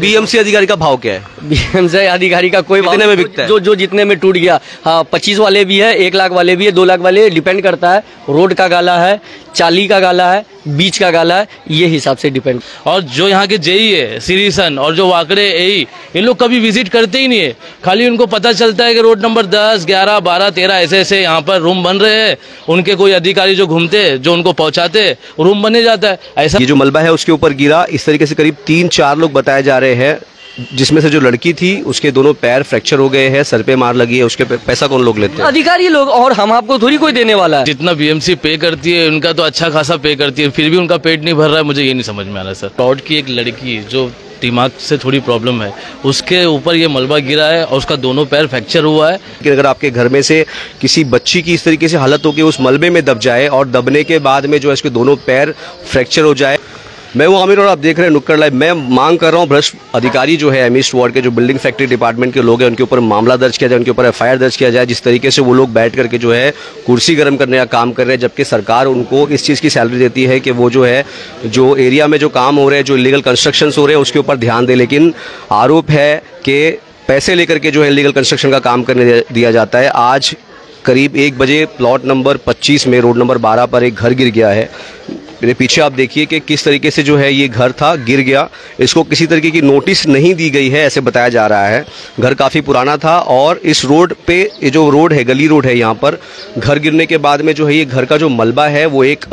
BMC अधिकारी का भाव क्या है? बीएमसी अधिकारी का कोई कितने में बिकता है? जो जो जितने में टूट गया। हाँ पच्चीस वाले भी है एक लाख वाले भी है दो लाख वाले डिपेंड करता है। रोड का गाला है चाली का गाला है बीच का गाला है ये हिसाब से डिपेंड और जो यहाँ के जेई है सीरीसन और जो वाकड़े एई इन लोग कभी विज़िट करते ही नहीं है। खाली उनको पता चलता है कि रोड नंबर दस ग्यारह बारह तेरह ऐसे ऐसे यहाँ पर रूम बन रहे हैं। उनके कोई अधिकारी जो घूमते हैं जो उनको पहुँचाते हैं, रूम बने जाता है। ऐसा ये जो मलबा है उसके ऊपर गिरा। इस तरीके से करीब तीन चार लोग बताए जा रहे हैं। जिसमें से जो लड़की थी उसके दोनों पैर फ्रैक्चर हो गए हैं सर पे मार लगी है उसके पैसा कौन लोग लेते हैं? अधिकारी लोग और हम आपको थोड़ी कोई देने वाला है। जितना बीएमसी पे करती है उनका तो अच्छा खासा पे करती है फिर भी उनका पेट नहीं भर रहा है मुझे ये नहीं समझ में आ रहा सर। प्लॉट की एक लड़की जो दिमाग से थोड़ी प्रॉब्लम है उसके ऊपर ये मलबा गिरा है और उसका दोनों पैर फ्रैक्चर हुआ है। कि अगर आपके घर में से किसी बच्ची की इस तरीके से हालत हो कि उस मलबे में दब जाए और दबने के बाद में जो है इसके दोनों पैर फ्रैक्चर हो जाए मैं वो आमिर और आप देख रहे हैं नुक्कड़ लाइव मैं मांग कर रहा हूँ, भ्रष्ट अधिकारी जो है एमिस्ट वार्ड के जो बिल्डिंग फैक्ट्री डिपार्टमेंट के लोग हैं, उनके ऊपर मामला दर्ज किया जाए, उनके ऊपर एफआईआर दर्ज किया जाए, जिस तरीके से वो लोग बैठ करके जो है कुर्सी गर्म करने का काम कर रहे हैं, जबकि सरकार उनको इस चीज़ की सैलरी देती है कि वो जो है, जो एरिया में जो काम हो रहे हैं, जो इलीगल कंस्ट्रक्शन हो रहे हैं, उसके ऊपर ध्यान दे। लेकिन आरोप है कि पैसे लेकर के जो है इलीगल कंस्ट्रक्शन का काम करने दिया जाता है। आज करीब एक बजे प्लॉट नंबर 25 में रोड नंबर 12 पर एक घर गिर गया है। मेरे पीछे आप देखिए कि किस तरीके से जो है ये घर था, गिर गया। इसको किसी तरीके की नोटिस नहीं दी गई है, ऐसे बताया जा रहा है। घर काफ़ी पुराना था और इस रोड पे, ये जो रोड है, गली रोड है यहाँ पर, घर गिरने के बाद में जो है ये घर का जो मलबा है, वो एक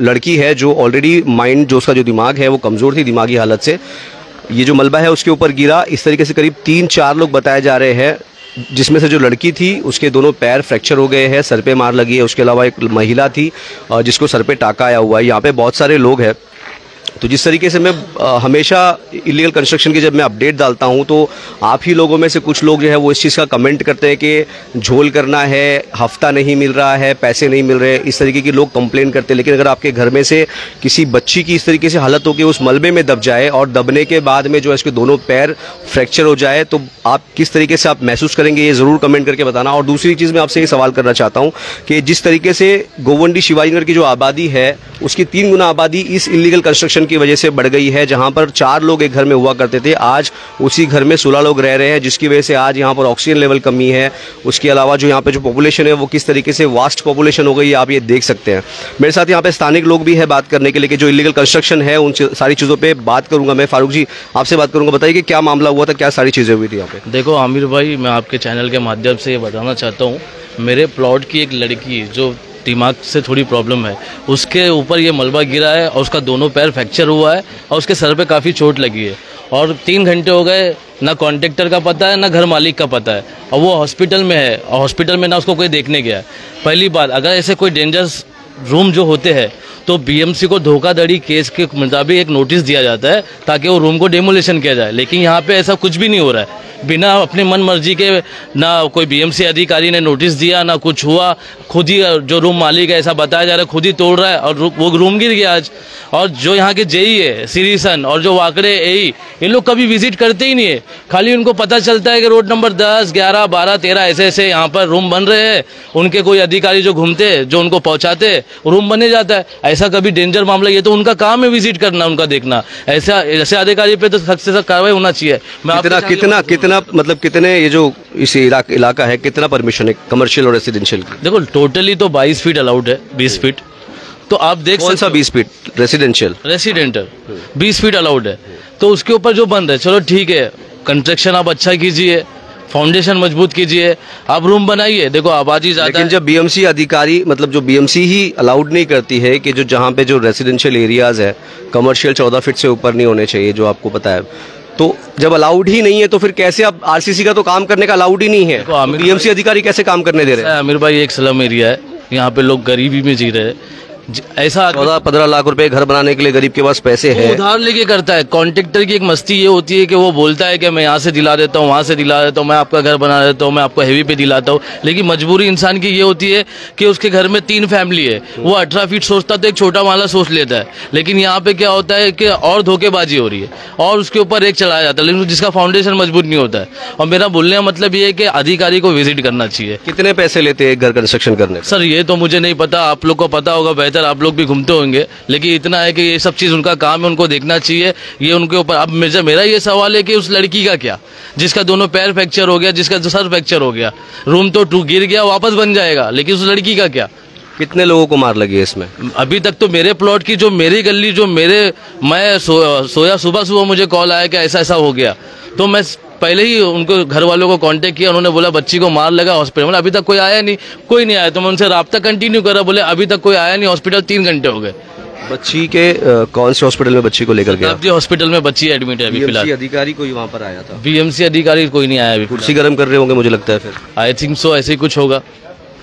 लड़की है जो ऑलरेडी माइंड जो उसका जो दिमाग है, वो कमज़ोर थी दिमागी हालत से। ये जो मलबा है, उसके ऊपर गिरा। इस तरीके से करीब तीन चार लोग बताए जा रहे हैं। जिसमें से जो लड़की थी, उसके दोनों पैर फ्रैक्चर हो गए हैं, सर पे मार लगी है, उसके अलावा एक महिला थी जिसको सर पे टाका आया हुआ है। यहाँ पे बहुत सारे लोग हैं। तो जिस तरीके से मैं हमेशा इलीगल कंस्ट्रक्शन की जब मैं अपडेट डालता हूँ तो आप ही लोगों में से कुछ लोग जो है वो इस चीज़ का कमेंट करते हैं कि झोल करना है, हफ़्ता नहीं मिल रहा है, पैसे नहीं मिल रहे इस तरीके की लोग कंप्लेन करते हैं। लेकिन अगर आपके घर में से किसी बच्ची की इस तरीके से हालत हो कि उस मलबे में दब जाए और दबने के बाद में जो है इसके दोनों पैर फ्रैक्चर हो जाए तो आप किस तरीके से आप महसूस करेंगे, ये ज़रूर कमेंट करके बताना। और दूसरी चीज़ मैं आपसे ये सवाल करना चाहता हूँ कि जिस तरीके से गोवंडी शिवाजीनगर की जो आबादी है, उसकी तीन गुना आबादी इस इलीगल कंस्ट्रक्शन की वजह से बढ़ गई है। जहाँ पर चार लोग एक घर में हुआ करते थे। आज उसी घर में सोलह लोग रह रहे हैं, जिसकी वजह से आज यहाँ पर ऑक्सीजन लेवल कमी है। उसके अलावा जो यहाँ पे जो पॉपुलेशन है, वो किस तरीके से वास्ट पॉपुलेशन हो गई, आप ये देख सकते हैं। मेरे साथ यहाँ पे स्थानिक लोग भी है बात करने के लिए जो इलीगल कंस्ट्रक्शन है, उन सारी चीज़ों पर बात करूँगा मैं। फारूक जी, आपसे बात करूँगा। बताइए कि क्या मामला हुआ था, क्या सारी चीज़ें हुई थी यहाँ पे? देखो, आमिर भाई, मैं आपके चैनल के माध्यम से ये बताना चाहता हूँ। मेरे प्लॉट की एक लड़की, जो दिमाग से थोड़ी प्रॉब्लम है। उसके ऊपर ये मलबा गिरा है और उसका दोनों पैर फ्रैक्चर हुआ है और उसके सर पे काफ़ी चोट लगी है। और तीन घंटे हो गए, ना कॉन्ट्रेक्टर का पता है, ना घर मालिक का पता है। और वो हॉस्पिटल में है और हॉस्पिटल में ना उसको कोई देखने गया। है पहली बात, अगर ऐसे कोई डेंजरस रूम जो होते हैं तो बीएमसी को धोखाधड़ी केस के मुताबिक एक नोटिस दिया जाता है ताकि वो रूम को डेमोलेशन किया जाए। लेकिन यहाँ पे ऐसा कुछ भी नहीं हो रहा है। बिना अपने मन मर्ज़ी के, ना कोई बीएमसी अधिकारी ने नोटिस दिया, ना कुछ हुआ। खुद ही जो रूम मालिक है, ऐसा बताया जा रहा है, खुद ही तोड़ रहा है और वो रूम गिर गया आज। और जो यहाँ के जेई है सीरीसन और जो वाकड़े एई इन लोग कभी विज़िट करते ही नहीं है। खाली उनको पता चलता है कि रोड नंबर दस, ग्यारह, बारह, तेरह, ऐसे ऐसे यहाँ पर रूम बन रहे हैं। उनके कोई अधिकारी जो घूमते जो उनको पहुँचाते रूम बने जाता है। ऐसा कभी डेंजर मामला ये तो उनका काम है विज़िट करना उनका देखना। ऐसा ऐसे अधिकारी पे तो सख्त से सख्त कार्रवाई होना चाहिए। मैं कितना कितना कितना मतलब कितने ये जो इस इलाका इलाका है कितना परमिशन है कमर्शियल और रेसिडेंशियल देखो टोटली तो 22 फीट अलाउड है 20 फीट तो आप देख कौन सा बीस feet residential residential 20 feet allowed है। तो उसके ऊपर जो बंद है चलो ठीक है कंस्ट्रक्शन आप अच्छा कीजिए। फाउंडेशन मज़बूत कीजिए। आप रूम बनाइए। देखो आबादी ज़्यादा लेकिन जब बीएमसी अधिकारी मतलब जो बीएमसी ही अलाउड नहीं करती है कि जो जहाँ पे जो रेसिडेंशियल एरियाज़ है कमर्शियल चौदह फीट से ऊपर नहीं होने चाहिए जो आपको पता है। तो जब अलाउड ही नहीं है तो फिर कैसे आप आरसीसी का तो काम करने का अलाउड ही नहीं है? बीएमसी अधिकारी कैसे काम करने दे रहे हैं? आमिर भाई एक स्लम एरिया है। यहाँ पे लोग गरीबी में जी रहे हैं। ऐसा चौदह पंद्रह लाख रुपए घर बनाने के लिए गरीब के पास पैसे है। उधार लेके करता है। कॉन्ट्रेक्टर की एक मस्ती ये होती है कि वो बोलता है कि मैं यहाँ से दिला देता हूँ वहाँ से दिला देता हूँ मैं आपका घर बना देता हूँ मैं आपको हैवी पे दिलाता हूँ। लेकिन मजबूरी इंसान की ये होती है कि उसके घर में तीन फैमिली है। वो अठारह फीट सोचता तो एक छोटा माला सोच लेता है। लेकिन यहाँ पे क्या होता है कि और धोखेबाजी हो रही है। और उसके ऊपर एक चलाया जाता है लेकिन जिसका फाउंडेशन मज़बूत नहीं होता है। और मेरा बोलने का मतलब ये है कि अधिकारी को विज़िट करना चाहिए। कितने पैसे लेते हैं घर कंस्ट्रक्शन करने सर ये तो मुझे नहीं पता आप लोग को पता होगा बेहतर ज़्यादातर आप लोग भी घूमते होंगे लेकिन इतना है कि ये सब चीज़ उनका काम है उनको देखना चाहिए। ये उनके ऊपर अब मेरा मेरा ये सवाल है कि उस लड़की का क्या? जिसका दोनों पैर फ्रैक्चर हो गया जिसका सर फ्रैक्चर हो गया रूम तो टू गिर गया वापस बन जाएगा लेकिन उस लड़की का क्या? कितने लोगों को मार लगी है इसमें? अभी तक तो मेरे प्लॉट की जो मेरी गली जो मेरे मैं सो, सोया सुबह सुबह मुझे कॉल आया कि ऐसा ऐसा हो गया। तो मैं पहले ही उनको घर वालों को कांटेक्ट किया उन्होंने बोला बच्ची को मार लगा हॉस्पिटल में। अभी तक कोई आया नहीं कोई नहीं आया। तो मैं उनसे रब्ता कंटिन्यू करा बोले अभी तक कोई आया नहीं हॉस्पिटल तीन घंटे हो गए। बच्ची के आ, कौन से हॉस्पिटल में बच्ची को लेकर गया? जी हॉस्पिटल में बच्ची एडमिट है अभी फ़िलहाल। अधिकारी कोई वहाँ पर आया था? बीएमसी अधिकारी कोई नहीं आया अभी कुर्सी गर्म कर रहे होंगे मुझे लगता है फिर। आई थिंक सो ऐसे ही कुछ होगा।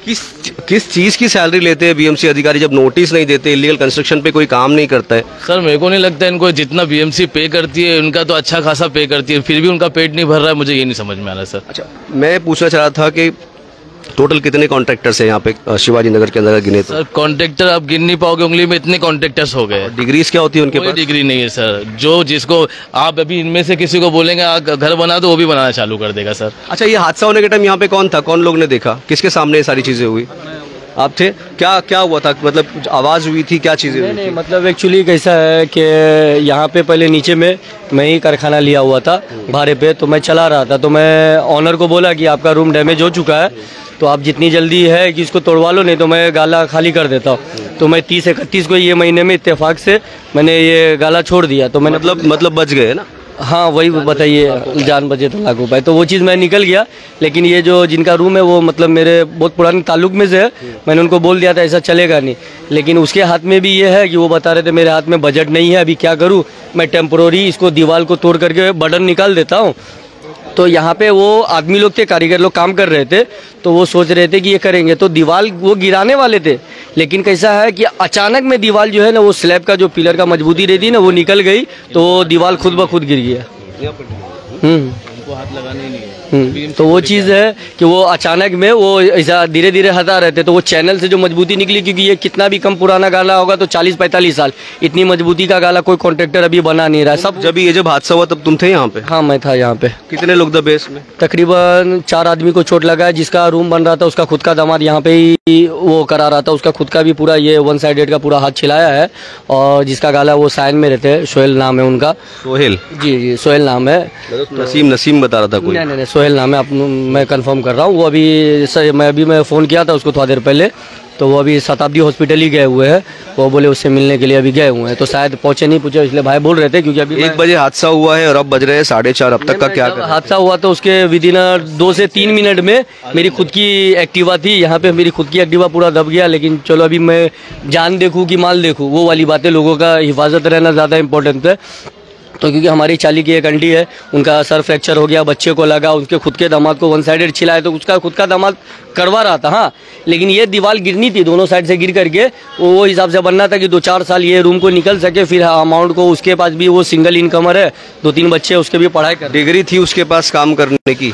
किस किस चीज़ की सैलरी लेते हैं बीएमसी अधिकारी जब नोटिस नहीं देते इलीगल कंस्ट्रक्शन पे कोई काम नहीं करता है? सर मेरे को नहीं लगता इनको जितना बीएमसी पे करती है उनका तो अच्छा खासा पे करती है फिर भी उनका पेट नहीं भर रहा है मुझे ये नहीं समझ में आ रहा सर। अच्छा मैं पूछना चाह रहा था कि टोटल कितने कॉन्ट्रेक्टर्स हैं यहाँ पे शिवाजी नगर के अंदर गिने तो? सर कॉन्ट्रेक्टर आप गिन नहीं पाओगे उंगली में इतने कॉन्ट्रेक्टर्स हो गए। डिग्रीज क्या होती है उनके पास? डिग्री नहीं है सर। जो जिसको आप अभी इनमें से किसी को बोलेंगे घर बना दो वो भी बनाना चालू कर देगा सर। अच्छा ये हादसा होने के टाइम यहाँ पे कौन था? कौन लोग ने देखा? किसके सामने ये सारी चीज़ें हुई? आप थे? क्या क्या हुआ था? मतलब आवाज़ हुई थी क्या चीज़ें नहीं हुई नहीं मतलब एक्चुअली कैसा है कि यहाँ पे पहले नीचे में मैं ही कारखाना लिया हुआ था भाड़े पे तो मैं चला रहा था। तो मैं ऑनर को बोला कि आपका रूम डैमेज हो चुका है तो आप जितनी जल्दी है कि इसको तोड़वा लो नहीं तो मैं गाला खाली कर देता। हूँ तो मैं तीस इकतीस को ये महीने में इतफाक़ से मैंने ये गाला छोड़ दिया। तो मैंने मतलब मतलब बच गए ना? हाँ वही बताइए, जान बजे तो लाख रुपए तो वो चीज़ मैं निकल गया, लेकिन ये जो जिनका रूम है, वो मतलब मेरे बहुत पुराने ताल्लुक में से है। मैंने उनको बोल दिया था, ऐसा चलेगा नहीं। लेकिन उसके हाथ में भी ये है कि वो बता रहे थे, मेरे हाथ में बजट नहीं है, अभी क्या करूँ? मैं टेम्प्रोरी इसको दीवार को तोड़ करके बटन निकाल देता हूँ। तो यहाँ पे वो आदमी लोग थे कारीगर लोग काम कर रहे थे तो वो सोच रहे थे कि ये करेंगे। तो दीवार वो गिराने वाले थे लेकिन कैसा है कि अचानक में दीवार जो है ना वो स्लैब का जो पिलर का मजबूती रहती ना वो निकल गई तो दीवार खुद ब खुद गिर गया। हम्म। हाथ लगाने ही। नहीं तो वो चीज़ है कि वो अचानक में वो ऐसा धीरे धीरे हटा रहे थे तो वो चैनल से जो मजबूती निकली क्योंकि ये कितना भी कम पुराना गाला होगा तो 40-45 साल इतनी मजबूती का गाला कोई कॉन्ट्रेक्टर अभी बना नहीं रहा। सब जब ये जब हादसा हुआ तब तुम थे यहाँ पे? हाँ मैं था यहाँ पे। कितने लोग दबे इसमें तकरीबन चार आदमी को चोट लगा है जिसका रूम बन रहा था उसका खुद का दामाद यहाँ पे ही वो करा रहा था। उसका खुद का भी पूरा ये वन साइडेड का पूरा हाथ छिलाया है और जिसका गाला वो साइन में रहते हैं सोहेल नाम है उनका। सोहेल? जी जी सोहेल नाम है। नसीम नसीम बता रहा था कोई? नहीं नहीं नहीं सोहेल नाम है आप मैं कंफर्म कर रहा हूँ वो अभी सर मैं अभी मैं फ़ोन किया था उसको थोड़ा देर पहले तो वो अभी शताब्दी हॉस्पिटल ही गए हुए हैं वो बोले उससे मिलने के लिए अभी गए हुए हैं तो शायद पहुँचे नहीं पूछे इसलिए भाई बोल रहे थे क्योंकि अभी एक बजे हादसा हुआ है और अब बज रहे हैं साढ़े चार अब तक का क्या हादसा हुआ तो उसके विद इन दो से तीन मिनट में मेरी खुद की एक्टिवा थी यहाँ पे मेरी खुद की एक्टिवा पूरा दब गया लेकिन चलो अभी मैं जान देखूँ कि माल देखूँ वो वाली बातें लोगों का हिफाजत रहना ज़्यादा इंपॉर्टेंट है। तो क्योंकि हमारी चाली की एक अंडी है, उनका सर फ्रैक्चर हो गया, बच्चे को लगा, उनके खुद के दामाद को वन साइडेड छिलाए तो उसका खुद का दामाद करवा रहा था हाँ। लेकिन ये दीवार गिरनी थी दोनों साइड से गिर करके, वो हिसाब से बनना था कि दो चार साल ये रूम को निकल सके, फिर अमाउंट को उसके पास भी वो सिंगल इनकमर है दो तीन बच्चे उसके भी पढ़ाई कर डिग्री थी उसके पास काम करने की।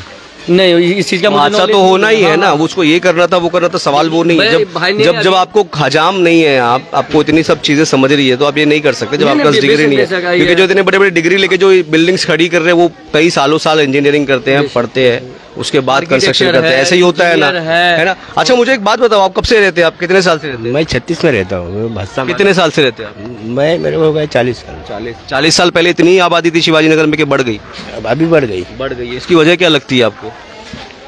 नहीं इस चीज़ का मुझे हादसा तो होना ही है। हाँ, ना वो उसको ये करना था वो करना था सवाल वो नहीं है। जब नहीं जब जब आपको हजाम नहीं है आप आपको इतनी सब चीज़ें समझ रही है तो आप ये नहीं कर सकते जब आपके पास डिग्री नहीं है। है, क्योंकि जो इतने बड़े बड़े डिग्री लेके जो बिल्डिंग्स खड़ी कर रहे हैं वो कई सालों साल इंजीनियरिंग करते हैं पढ़ते हैं। उसके बाद कंस्ट्रक्शन करते हैं। ऐसे ही होता है ना। है। है ना? अच्छा मुझे एक बात बताओ आप कब से रहते हैं? आप कितने साल से रहते हैं? मैं छत्तीस में रहता हूँ कितने साल से रहते हैं मैं मेरे को हो गए चालीस साल। चालीस। चालीस साल पहले इतनी आबादी थी शिवाजी नगर में कि बढ़ गई? अब अभी बढ़ गई। बढ़ गई। इसकी वजह क्या लगती है आपको?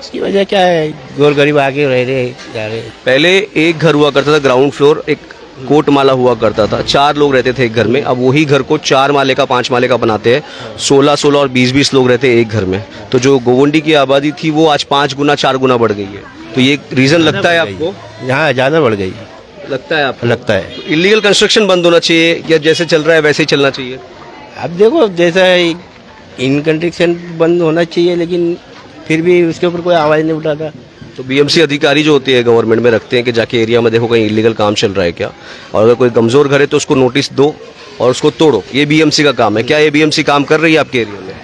इसकी वजह क्या है? गोर गरीब आके रह रहे जा रहे। पहले एक घर हुआ करता था ग्राउंड फ्लोर एक कोट माला हुआ करता था। चार लोग रहते थे एक घर में। अब वही घर को चार माले का पाँच माले का बनाते हैं। सोलह सोलह और बीस बीस लोग रहते हैं एक घर में। तो जो गोवंडी की आबादी थी वो आज पाँच गुना चार गुना बढ़ गई है। तो ये रीजन लगता है आपको? यहाँ ज़्यादा बढ़ गई लगता है आपको? लगता है। इलीगल कंस्ट्रक्शन बंद होना चाहिए या जैसे चल रहा है वैसे ही चलना चाहिए? अब देखो जैसा इन कंस्ट्रक्शन बंद होना चाहिए लेकिन फिर भी उसके ऊपर कोई आवाज़ नहीं उठाता। तो बीएमसी अधिकारी जो होती है गवर्नमेंट में रखते हैं कि जाके एरिया में देखो कहीं इलीगल काम चल रहा है क्या? और अगर कोई कमज़ोर घर है तो उसको नोटिस दो और उसको तोड़ो। ये बीएमसी का काम है। क्या ये बीएमसी काम कर रही है आपके एरिया में?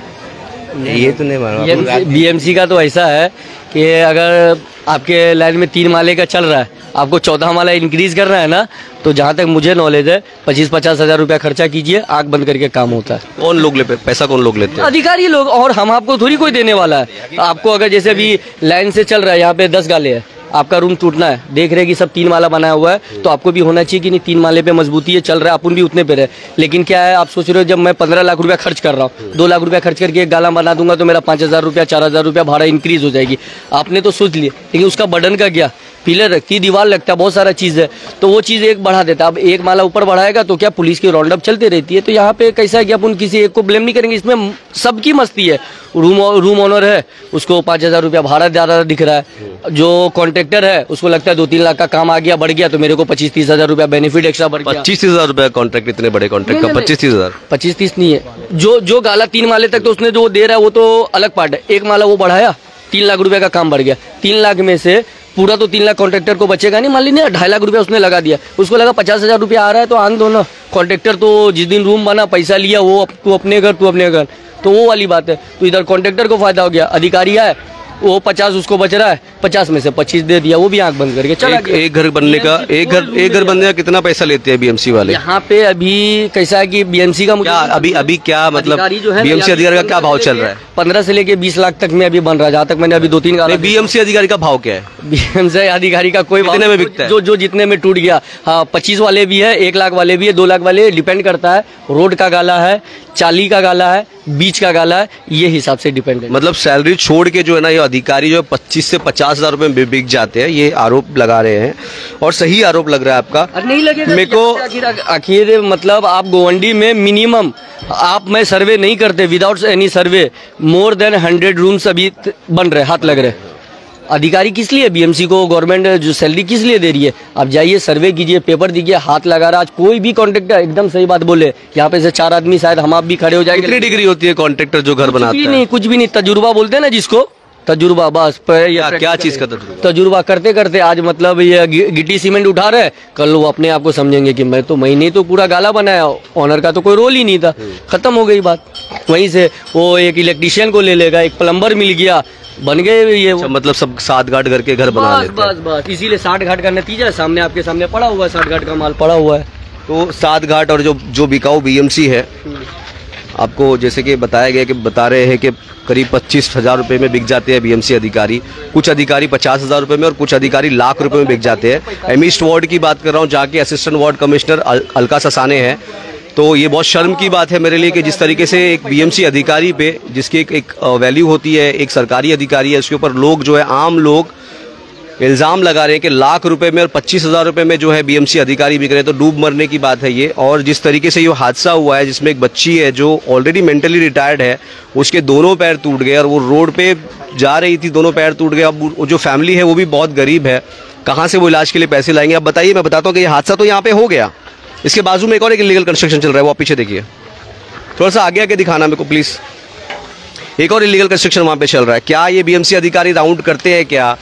नहीं ये तो नहीं मालूम। बीएमसी का तो ऐसा है कि अगर आपके लाइन में तीन माले का चल रहा है आपको चौदह माला इंक्रीज करना है ना तो जहाँ तक मुझे नॉलेज है पच्चीस पचास हज़ार रुपया खर्चा कीजिए आग बंद करके काम होता है। कौन लोग ले पैसा कौन लोग लेते हैं? अधिकारी लोग और हम आपको थोड़ी कोई देने वाला है। आपको अगर जैसे अभी लाइन से चल रहा है यहाँ पे दस गाले है। आपका रूम टूटना है। देख रहे कि सब तीन माला बनाया हुआ है तो आपको भी होना चाहिए कि नहीं, तीन माले पे मजबूती है, चल रहा है, अपन भी उतने पे रहे। लेकिन क्या है, आप सोच रहे हो जब मैं पंद्रह लाख रुपया खर्च कर रहा हूँ, दो लाख रुपया खर्च करके एक गाला बना दूँगा तो मेरा पाँच हज़ार रुपया, चार हज़ार रुपया, भाड़ा इंक्रीज हो जाएगी। आपने तो सोच लिया लेकिन उसका बर्डन का क्या? पिलर रखती दीवार लगता है बहुत सारा चीज़ है। तो वो चीज़ एक बढ़ा देता है। अब एक माला ऊपर बढ़ाएगा तो क्या पुलिस की राउंड अप चलती रहती है? तो यहाँ पे कैसा है कि अपन किसी एक को ब्लेम नहीं करेंगे। इसमें सबकी मस्ती है। रूम रूम ओनर है उसको पाँच हज़ार रुपया भाड़ा ज़्यादा दिख रहा है। जो कॉन्ट्रेक्टर है उसको लगता है दो तीन लाख का काम आ गया बढ़ गया तो मेरे को पच्चीस तीस हज़ार रुपया बेनिफिट एक्स्ट्रा बढ़ गया। पच्चीस हज़ार रुपया कॉन्ट्रैक्ट इतने बड़े कॉन्ट्रैक्ट का? पच्चीस तीस हज़ार? पच्चीस तीस नहीं है। जो जो गाला तीन माले तक तो उसने जो दे रहा है वो तो अलग पार्ट है। एक माला वो बढ़ाया तीन लाख रुपए का काम बढ़ गया। तीन लाख में से पूरा तो तीन लाख कॉन्ट्रेक्टर को बचेगा नहीं मान लीजिए ढाई लाख रुपया उसने लगा दिया। उसको लगा पचास हज़ार रुपया आ रहा है तो आन दो ना। कॉन्ट्रेक्टर तो जिस दिन रूम बना पैसा लिया वो तू अपने घर तू अपने घर। तो वो वाली बात है। तो इधर कॉन्ट्रेक्टर को फ़ायदा हो गया। अधिकारी आए वो पचास उसको बच रहा है पचास में से पच्चीस दे दिया वो भी आँख बंद करके चला एक, एक घर बनने का एक घर एक घर बनने का कितना पैसा लेते हैं बीएमसी वाले? यहाँ पे अभी कैसा है कि बीएमसी का मुझे अभी अभी क्या मतलब बीएमसी अधिकारी का क्या भाव चल रहा है? पंद्रह से लेके बीस लाख तक में अभी बन रहा है। जहाँ तक मैंने अभी दो तीन गाला बीएमसी अधिकारी का भाव क्या है? बीएमसी अधिकारी का कोई भाव में बिकता है? जो जो जितने में टूट गया। हाँ पच्चीस वाले भी है एक लाख वाले भी है दो लाख वाले डिपेंड करता है। रोड का गाला है चाली का गाला है बीच का गाला है ये हिसाब से डिपेंड है। मतलब सैलरी छोड़ के जो है ना ये अधिकारी जो है पच्चीस से पचास हज़ार रुपए में बिक जाते हैं ये आरोप लगा रहे हैं। और सही आरोप लग रहा है आपका। नहीं लगेगा। मेरे को- आखिर मतलब आप गोवंडी में मिनिमम आप मैं सर्वे नहीं करते without any survey more than hundred rooms अभी बन रहे हाथ लग रहे। अधिकारी किस लिए? बीएमसी को गवर्नमेंट जो सैलरी किस लिए दे रही है? आप जाइए सर्वे कीजिए पेपर दीजिए हाथ लगा रहा। आज कोई भी कॉन्ट्रेक्टर एकदम सही बात बोले। यहाँ पे से चार आदमी शायद हम आप भी खड़े हो कितनी जाएँगे डिग्री होती है कॉन्ट्रेक्टर जो घर बनाते हैं? नहीं कुछ भी नहीं तजुर्बा बोलते हैं ना जिसको। तजुर्बा बस ये क्या- चीज़ का तजुर्बा? तजुर्बा करते करते आज मतलब ये गिट्टी सीमेंट उठा रहे कल वो अपने आप को समझेंगे कि मैं तो मैंने तो पूरा गाला बनाया। ऑनर का तो कोई रोल ही नहीं था। खत्म हो गई बात। वहीं से वो एक इलेक्ट्रिशियन को ले लेगा एक प्लम्बर मिल गया। बन गए ये अच्छा, मतलब सब सात घाट करके घर बना बस लेते बस बस। इसीलिए साठ घाट का नतीजा सामने आपके सामने पड़ा हुआ है साठ घाट का माल पड़ा हुआ है। तो सात घाट और जो जो बिकाऊ बीएमसी है आपको जैसे कि बताया गया कि बता रहे हैं कि करीब पच्चीस हज़ार रुपये में बिक जाते हैं बीएमसी अधिकारी। कुछ अधिकारी पचास हज़ार रुपये में और कुछ अधिकारी लाख रुपए में बिक जाते हैं। एमिस्ट वार्ड की बात कर रहा हूँ जहाँ के असिस्टेंट वार्ड कमिश्नर अल, अलका ससाने हैं। तो ये बहुत शर्म की बात है मेरे लिए कि जिस तरीके से एक बीएमसी अधिकारी पे जिसकी एक, एक वैल्यू होती है एक सरकारी अधिकारी है उसके ऊपर लोग जो है आम लोग इल्ज़ाम लगा रहे हैं कि लाख रुपए में और पच्चीस हज़ार रुपये में जो है बीएमसी अधिकारी बिक रहे हैं। तो डूब मरने की बात है ये। और जिस तरीके से ये हादसा हुआ है, जिसमें एक बच्ची है जो ऑलरेडी मेंटली रिटायर्ड है, उसके दोनों पैर टूट गए और वो रोड पे जा रही थी, दोनों पैर टूट गए। अब जो फैमिली है, वो भी बहुत गरीब है। कहाँ से वो इलाज के लिए पैसे लाएँगे? अब बताइए, मैं बताता हूँ कि ये हादसा तो यहाँ पे हो गया। इसके बाजू में एक और एक इलीगल कंस्ट्रक्शन चल रहा है, वो आप पीछे देखिए। थोड़ा सा आगे आगे दिखाना मेरे को प्लीज़ एक और इलीगल कंस्ट्रक्शन वहाँ पे चल रहा है। क्या ये बीएमसी अधिकारी राउंड करते हैं क्या?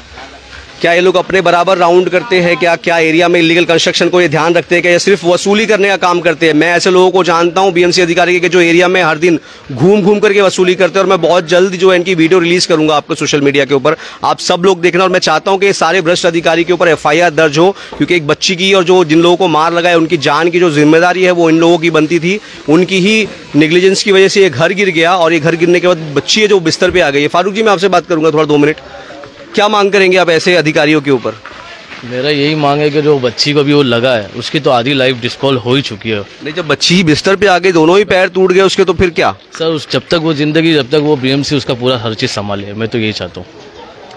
क्या ये लोग अपने बराबर राउंड करते हैं? क्या क्या एरिया में इलीगल कंस्ट्रक्शन को ये ध्यान रखते हैं? क्या ये सिर्फ़ वसूली करने का काम करते हैं? मैं ऐसे लोगों को जानता हूँ बीएमसी अधिकारी के जो एरिया में हर दिन घूम घूम करके वसूली करते हैं और मैं बहुत जल्द जो है इनकी वीडियो रिलीज़ करूँगा आपको सोशल मीडिया के ऊपर। आप सब लोग देखना और मैं चाहता हूँ कि सारे भ्रष्ट अधिकारी के ऊपर एफआईआर दर्ज हो, क्योंकि एक बच्ची की और जो जिन लोगों को मार लगा है उनकी जान की जो ज़िम्मेदारी है, वो इन लोगों की बनती थी। उनकी ही निग्लिजेंस की वजह से ये घर गिर गया और ये घर गिरने के बाद बच्ची है जो बिस्तर पर आ गई है। फारूक जी, मैं आपसे बात करूँगा थोड़ा दो मिनट। क्या मांग करेंगे आप ऐसे अधिकारियों के ऊपर? मेरा यही मांग है कि जो बच्ची को भी वो लगा है उसकी तो आधी लाइफ डिस्कॉल हो ही चुकी है। नहीं जब बच्ची बिस्तर पे आ गई दोनों ही पैर टूट गए उसके तो फिर क्या? सर उस जब तक वो ज़िंदगी जब तक वो बीएमसी उसका पूरा हर चीज़ संभाले मैं तो यही चाहता हूँ।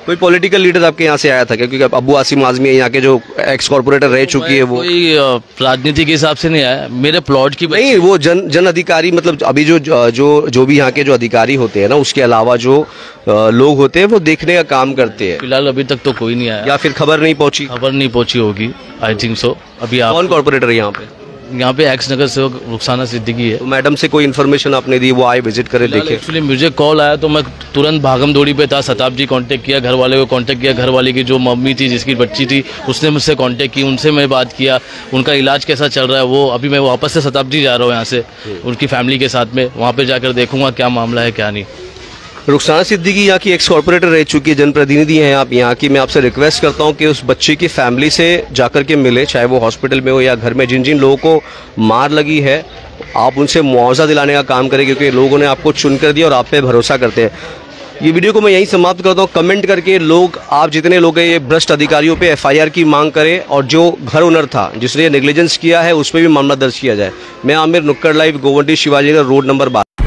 कोई पॉलिटिकल लीडर आपके यहाँ से आया था क्या? क्योंकि अब आसिम आजमी है यहाँ के जो एक्स कॉर्पोरेटर रह चुकी है वो। कोई राजनीति के हिसाब से नहीं आया। मेरे प्लॉट की नहीं वो जन जन अधिकारी मतलब अभी जो जो जो भी यहाँ के जो अधिकारी होते हैं ना उसके अलावा जो लोग होते हैं वो देखने का काम करते हैं। फ़िलहाल अभी तक तो कोई नहीं आया। या फिर खबर नहीं पहुँची? खबर नहीं पहुँची होगी आई थिंक सो अभी आप कौन कॉर्पोरेटर है यहाँ पे? यहाँ पे एक्स नगर सेवक रुखसाना सिद्दीकी है। तो मैडम से कोई इन्फॉर्मेशन आपने दी वो आए विज़िट करे देखे? एक्चुअली मुझे कॉल आया तो मैं तुरंत भागम दौड़ी पे था शताब्दी कांटेक्ट किया घर वाले को कांटेक्ट किया घर वाले की जो मम्मी थी जिसकी बच्ची थी उसने मुझसे कांटेक्ट की उनसे मैं बात किया उनका इलाज कैसा चल रहा है वो अभी मैं वापस से शताब्दी जा रहा हूँ यहाँ से उनकी फैमिली के साथ में वहाँ पर जाकर देखूँगा क्या मामला है क्या नहीं। रुखसाना सिद्दीकी यहाँ की एक्स कॉरपोरेटर रह चुकी है, जनप्रतिनिधि हैं आप यहाँ की। मैं आपसे रिक्वेस्ट करता हूँ कि उस बच्चे की फैमिली से जाकर के मिले, चाहे वो हॉस्पिटल में हो या घर में। जिन जिन लोगों को मार लगी है, आप उनसे मुआवजा दिलाने का काम करें, क्योंकि लोगों ने आपको चुन कर दिया और आप पे भरोसा करते हैं। ये वीडियो को मैं यहीं समाप्त करता हूँ। कमेंट करके लोग, आप जितने लोग हैं, ये भ्रष्ट अधिकारियों पे एफआईआर की मांग करें और जो घर ओनर था, जिसने नेग्लिजेंस किया है उस पर भी मामला दर्ज किया जाए। मैं Aamir Nukkad live Govandi Shivaji road number बारह।